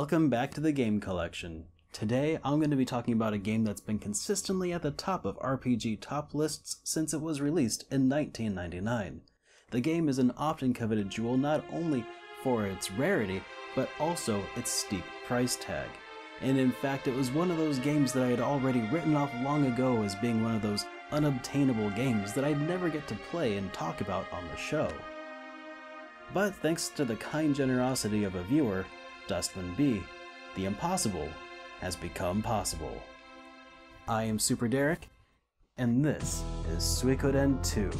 Welcome back to the Game Collection. Today, I'm going to be talking about a game that's been consistently at the top of RPG top lists since it was released in 1999. The game is an often coveted jewel not only for its rarity, but also its steep price tag. And in fact, it was one of those games that I had already written off long ago as being one of those unobtainable games that I'd never get to play and talk about on the show. But thanks to the kind generosity of a viewer, Dustman B, the impossible has become possible. I am Super Derek, and this is Suikoden 2.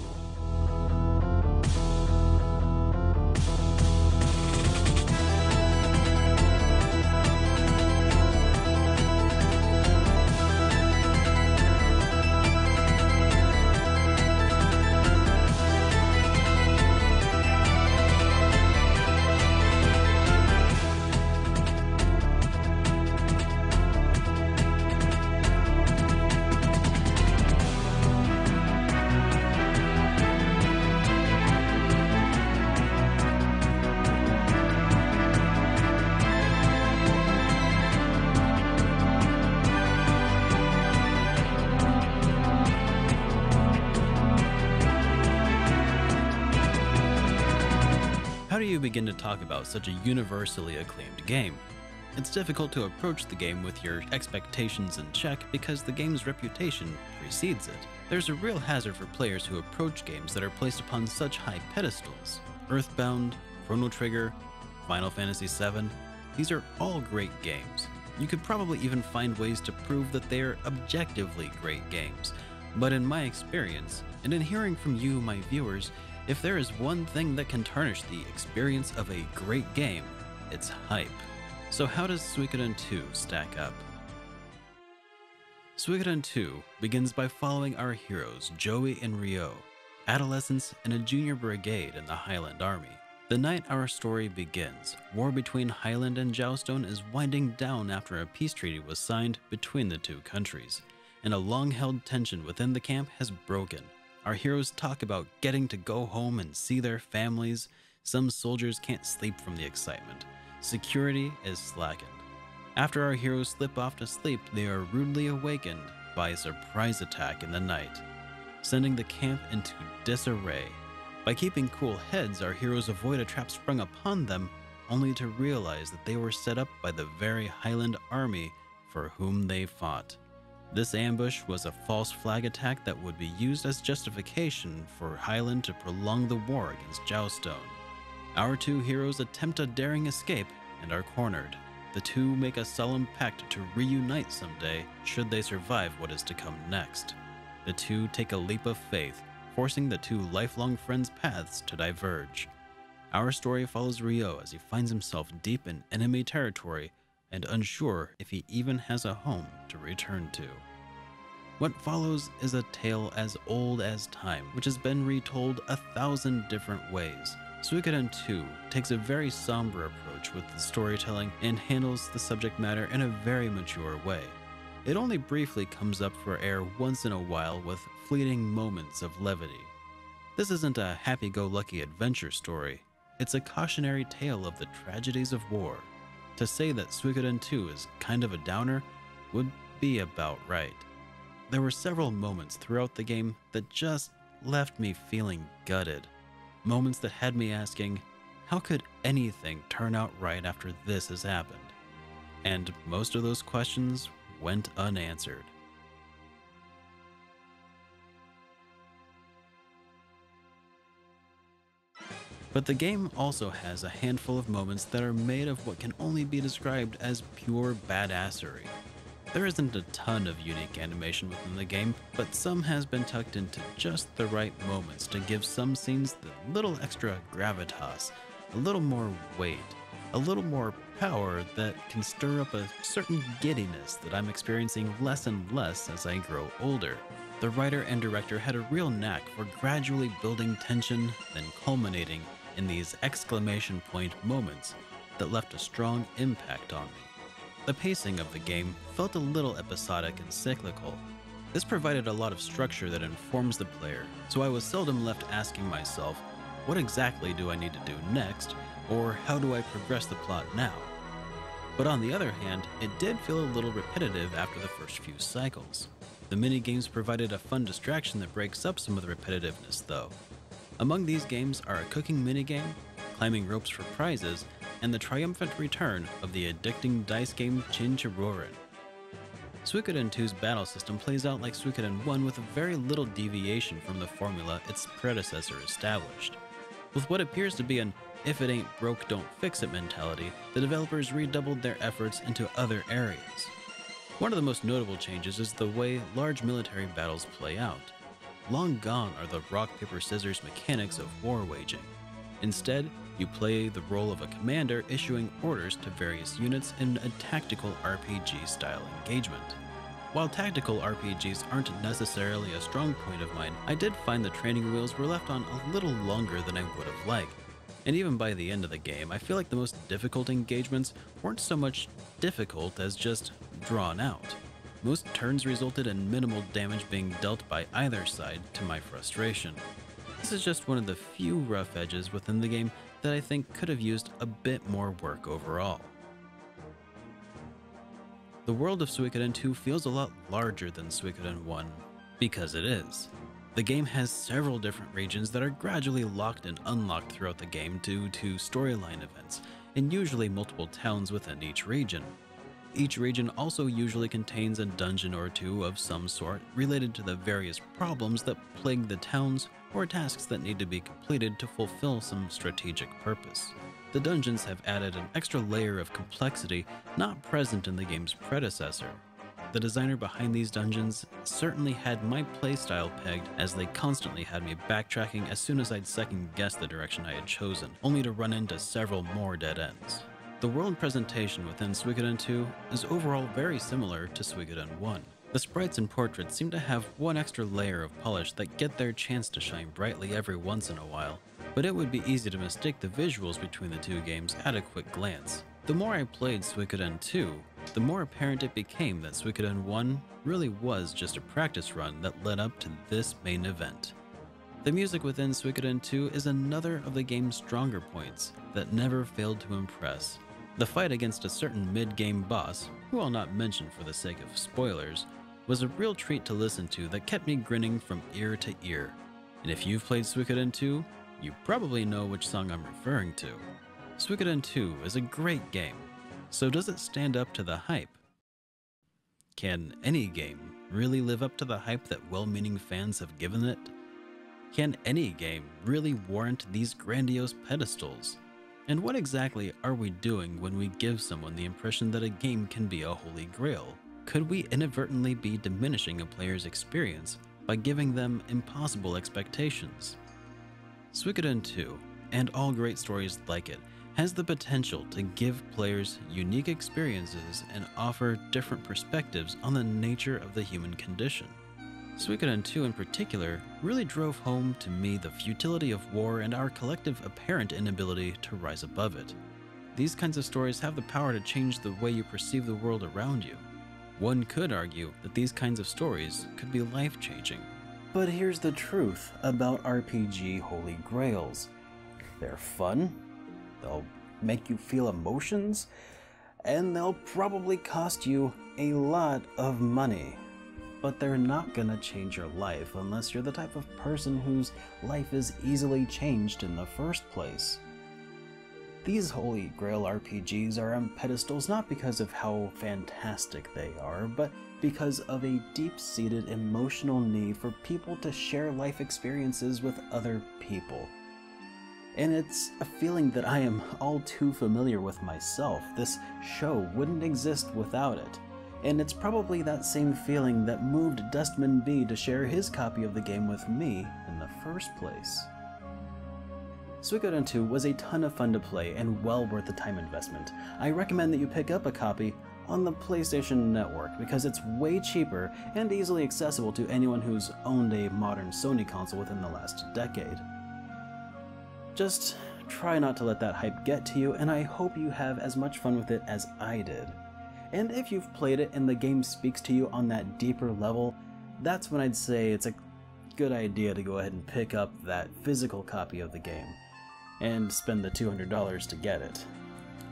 You begin to talk about such a universally acclaimed game? It's difficult to approach the game with your expectations in check because the game's reputation precedes it. There's a real hazard for players who approach games that are placed upon such high pedestals. Earthbound, Chrono Trigger, Final Fantasy VII, these are all great games. You could probably even find ways to prove that they are objectively great games. But in my experience, and in hearing from you, my viewers, if there is one thing that can tarnish the experience of a great game, it's hype. So how does Suikoden 2 stack up? Suikoden 2 begins by following our heroes Jowy and Riou, adolescents in a junior brigade in the Highland Army. The night our story begins, war between Highland and Jowston is winding down after a peace treaty was signed between the two countries, and a long-held tension within the camp has broken. Our heroes talk about getting to go home and see their families. Some soldiers can't sleep from the excitement. Security is slackened. After our heroes slip off to sleep, they are rudely awakened by a surprise attack in the night, sending the camp into disarray. By keeping cool heads, our heroes avoid a trap sprung upon them, only to realize that they were set up by the very Highland army for whom they fought. This ambush was a false flag attack that would be used as justification for Highland to prolong the war against Jowston. Our two heroes attempt a daring escape and are cornered. The two make a solemn pact to reunite someday should they survive what is to come next. The two take a leap of faith, forcing the two lifelong friends' paths to diverge. Our story follows Riou as he finds himself deep in enemy territory and unsure if he even has a home to return to. What follows is a tale as old as time, which has been retold a thousand different ways. Suikoden 2 takes a very somber approach with the storytelling and handles the subject matter in a very mature way. It only briefly comes up for air once in a while with fleeting moments of levity. This isn't a happy go lucky adventure story, it's a cautionary tale of the tragedies of war. To say that Suikoden 2 is kind of a downer would be about right. There were several moments throughout the game that just left me feeling gutted. Moments that had me asking, how could anything turn out right after this has happened? And most of those questions went unanswered. But the game also has a handful of moments that are made of what can only be described as pure badassery. There isn't a ton of unique animation within the game, but some has been tucked into just the right moments to give some scenes the little extra gravitas, a little more weight, a little more power that can stir up a certain giddiness that I'm experiencing less and less as I grow older. The writer and director had a real knack for gradually building tension, then culminating in these exclamation point moments that left a strong impact on me. The pacing of the game felt a little episodic and cyclical. This provided a lot of structure that informs the player, so I was seldom left asking myself, what exactly do I need to do next, or how do I progress the plot now? But on the other hand, it did feel a little repetitive after the first few cycles. The minigames provided a fun distraction that breaks up some of the repetitiveness though. Among these games are a cooking minigame, climbing ropes for prizes, and the triumphant return of the addicting dice game Chinchirorin. Suikoden 2's battle system plays out like Suikoden 1 with very little deviation from the formula its predecessor established. With what appears to be an if it ain't broke, don't fix it mentality, the developers redoubled their efforts into other areas. One of the most notable changes is the way large military battles play out. Long gone are the rock, paper, scissors mechanics of war waging. Instead, you play the role of a commander issuing orders to various units in a tactical RPG style engagement. While tactical RPGs aren't necessarily a strong point of mine, I did find the training wheels were left on a little longer than I would have liked. And even by the end of the game, I feel like the most difficult engagements weren't so much difficult as just drawn out. Most turns resulted in minimal damage being dealt by either side to my frustration. This is just one of the few rough edges within the game that I think could have used a bit more work overall. The world of Suikoden 2 feels a lot larger than Suikoden 1, because it is. The game has several different regions that are gradually locked and unlocked throughout the game due to storyline events, and usually multiple towns within each region. Each region also usually contains a dungeon or two of some sort related to the various problems that plague the towns or tasks that need to be completed to fulfill some strategic purpose. The dungeons have added an extra layer of complexity not present in the game's predecessor. The designer behind these dungeons certainly had my playstyle pegged as they constantly had me backtracking as soon as I'd second guess the direction I had chosen, only to run into several more dead ends. The world presentation within Suikoden 2 is overall very similar to Suikoden 1. The sprites and portraits seem to have one extra layer of polish that get their chance to shine brightly every once in a while, but it would be easy to mistake the visuals between the two games at a quick glance. The more I played Suikoden 2, the more apparent it became that Suikoden 1 really was just a practice run that led up to this main event. The music within Suikoden 2 is another of the game's stronger points that never failed to impress. The fight against a certain mid-game boss, who I'll not mention for the sake of spoilers, was a real treat to listen to that kept me grinning from ear to ear. And if you've played Suikoden 2, you probably know which song I'm referring to. Suikoden 2 is a great game, so does it stand up to the hype? Can any game really live up to the hype that well-meaning fans have given it? Can any game really warrant these grandiose pedestals? And what exactly are we doing when we give someone the impression that a game can be a holy grail? Could we inadvertently be diminishing a player's experience by giving them impossible expectations? Suikoden 2, and all great stories like it, has the potential to give players unique experiences and offer different perspectives on the nature of the human condition. Suikoden 2 in particular really drove home to me the futility of war and our collective apparent inability to rise above it. These kinds of stories have the power to change the way you perceive the world around you. One could argue that these kinds of stories could be life changing. But here's the truth about RPG Holy Grails they're fun, they'll make you feel emotions, and they'll probably cost you a lot of money but they're not gonna change your life unless you're the type of person whose life is easily changed in the first place. These Holy Grail RPGs are on pedestals not because of how fantastic they are, but because of a deep seated emotional need for people to share life experiences with other people. And it's a feeling that I am all too familiar with myself. This show wouldn't exist without it and it's probably that same feeling that moved Dustman B to share his copy of the game with me in the first place. Suikoden 2 was a ton of fun to play and well worth the time investment. I recommend that you pick up a copy on the PlayStation Network because it's way cheaper and easily accessible to anyone who's owned a modern Sony console within the last decade. Just try not to let that hype get to you, and I hope you have as much fun with it as I did. And if you've played it and the game speaks to you on that deeper level, that's when I'd say it's a good idea to go ahead and pick up that physical copy of the game and spend the $200 to get it.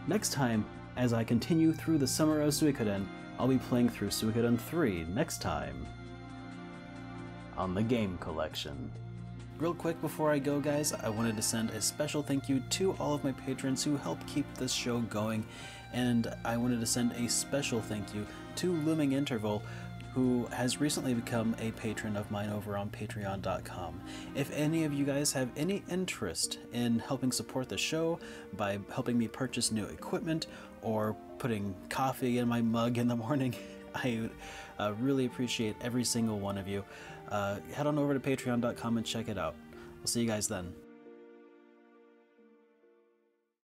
Next time, as I continue through the Summer of Suikoden, I'll be playing through Suikoden 3 next time on the Game Collection. Real quick before I go, guys, I wanted to send a special thank you to all of my patrons who help keep this show going, and I wanted to send a special thank you to Looming Interval, who has recently become a patron of mine over on patreon.com. If any of you guys have any interest in helping support the show by helping me purchase new equipment or putting coffee in my mug in the morning, I uh, really appreciate every single one of you uh, head on over to patreon.com and check it out. We'll see you guys then.